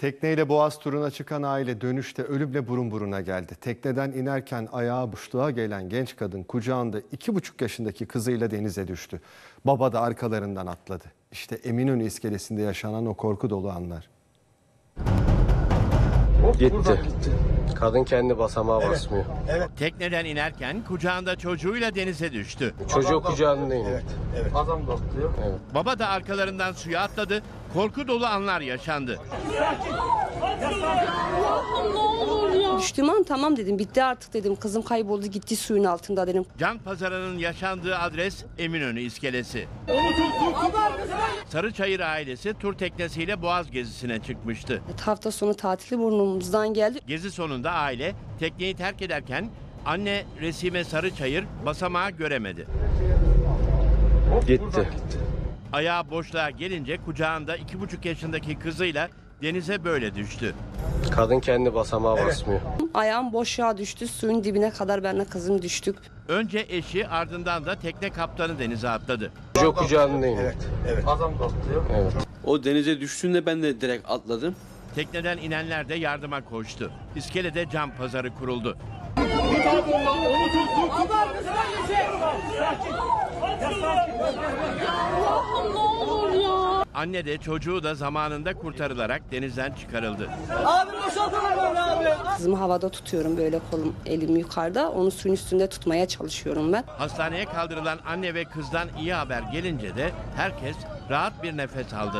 Tekneyle Boğaz turuna çıkan aile dönüşte ölümle burun buruna geldi. Tekneden inerken ayağı boşluğa gelen genç kadın kucağında iki buçuk yaşındaki kızıyla denize düştü. Baba da arkalarından atladı. İşte Eminönü iskelesinde yaşanan o korku dolu anlar. Gitti. Kadın kendi basamağa basmıyor. Tekneden inerken kucağında çocuğuyla denize düştü. Çocuğu kucağında iniyor. Adam da atlıyor. Baba da arkalarından suya atladı. Korku dolu anlar yaşandı. Düştüğüm an tamam dedim bitti artık dedim. Kızım kayboldu gitti suyun altında dedim. Can pazarının yaşandığı adres Eminönü iskelesi. Sarıçayır ailesi tur teknesiyle Boğaz gezisine çıkmıştı. Evet, hafta sonu tatili burnumuzdan geldi. Gezi sonunda aile tekneyi terk ederken anne Resime Sarıçayır basamağı göremedi. Gitti. Ayağı boşluğa gelince kucağında iki buçuk yaşındaki kızıyla denize böyle düştü. Kadın kendi basamağa basmıyor. Ayağım boşluğa düştü suyun dibine kadar benle kızım düştük. Önce eşi ardından da tekne kaptanı denize atladı. Çocuğu kucağında iniyor. Adam da atlıyor. Evet. O denize düştüğünde ben de direkt atladım. Tekneden inenler de yardıma koştu. İskelede cam pazarı kuruldu. Anne de çocuğu da zamanında kurtarılarak denizden çıkarıldı. Kızımı havada tutuyorum böyle kolum elim yukarıda. Onu suyun üstünde tutmaya çalışıyorum ben. Hastaneye kaldırılan anne ve kızdan iyi haber gelince de herkes rahat bir nefes aldı.